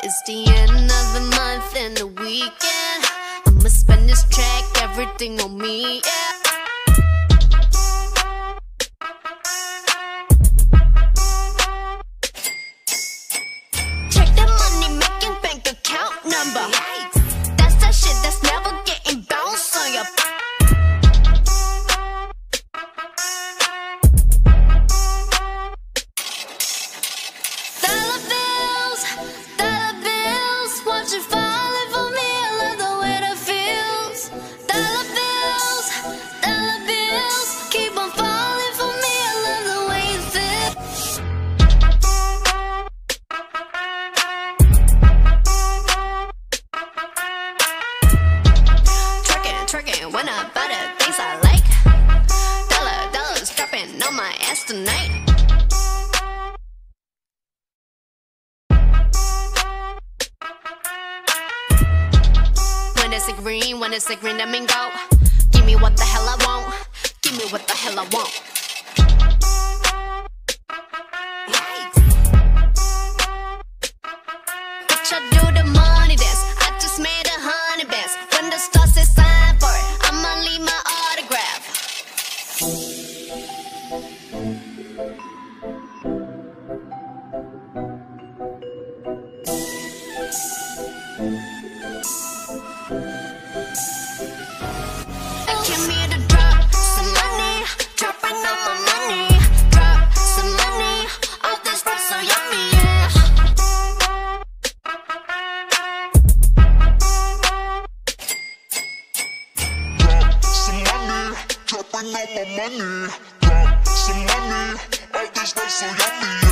It's the end of the month and the weekend. I'ma spend this track, everything on me, yeah. Check the money making bank account number. That's that shit that's never it's green, when it's a green, that mean go. Give me what the hell I want. Give me what the hell I want. Bitch, I on my money. Drop some money, all this stuff so yummy,